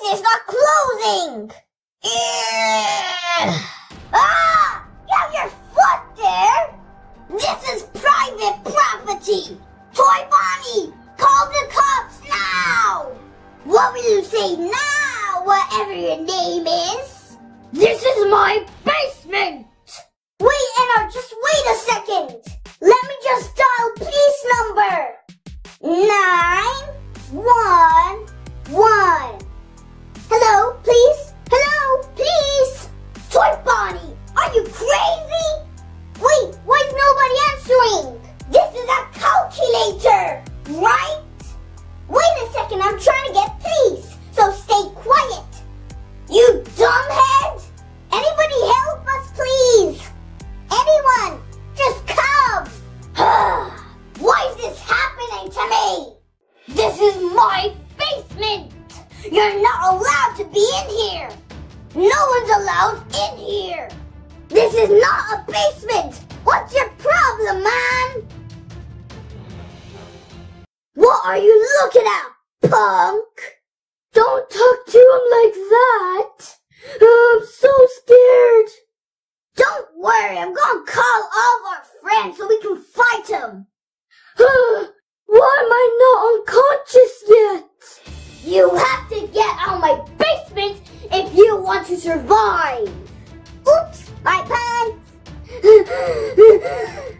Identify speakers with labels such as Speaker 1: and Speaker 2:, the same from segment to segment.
Speaker 1: why is not closing? Ah! You have your foot there! This is private property! Toy Bonnie! Call the cops now! What will you say now, whatever your name is?
Speaker 2: This is my basement!
Speaker 1: Wait, Anna, just wait a second! Let me just dial police number! Nine, one, one. Allowed in here! This is not a basement! What's your problem, man? What are you looking at, punk?
Speaker 2: Don't talk to him like that! I'm so scared!
Speaker 1: Don't worry, I'm gonna call all of our friends so we can fight him!
Speaker 2: Why am I not unconscious yet?
Speaker 1: You have to get out of my basement if you want to survive! Oops, my pants!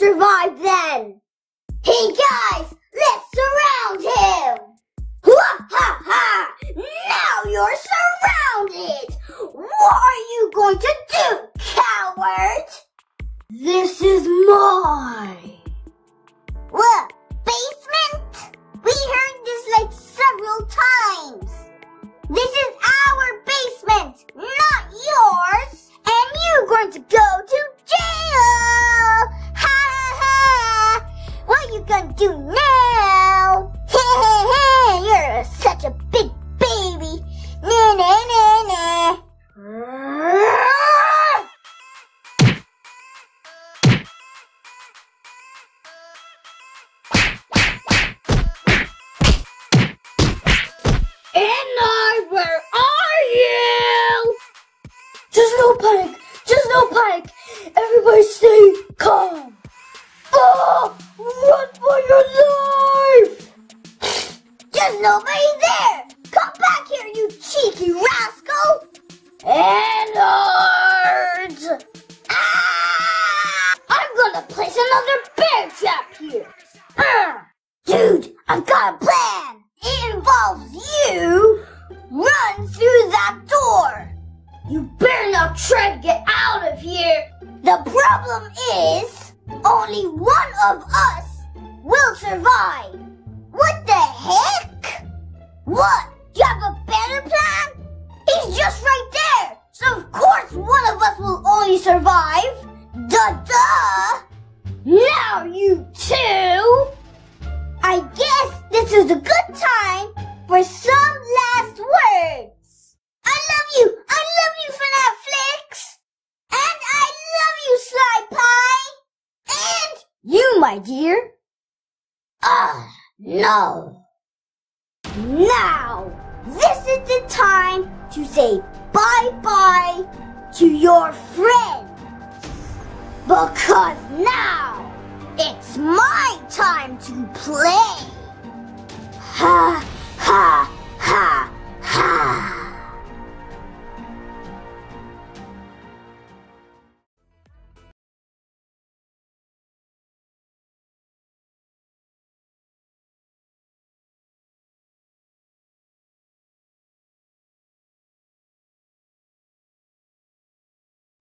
Speaker 1: survive then! Hey guys!
Speaker 2: Everybody stay calm! Oh! Run for your life!
Speaker 1: There's nobody there. Come back here, you cheeky rascal.
Speaker 2: Ennard!
Speaker 1: Ah!
Speaker 2: I'm gonna place another bear trap here! Ah!
Speaker 1: Dude, I've got a plan. It involves you. Run through that door.
Speaker 2: You better not try to get out of here!
Speaker 1: The problem is, only one of us will survive. What the heck? What? Do you have a better plan? He's just right there. So of course one of us will only survive. Duh duh.
Speaker 2: Now you two!
Speaker 1: I guess this is a good time for some last words. I love you. I love you, FNAF Flix. And I love you, Slyp1e. And
Speaker 2: You, my dear!
Speaker 1: Ah, no. Now, this is the time to say bye-bye to your friends. Because now, it's my time to play. Ha, ha,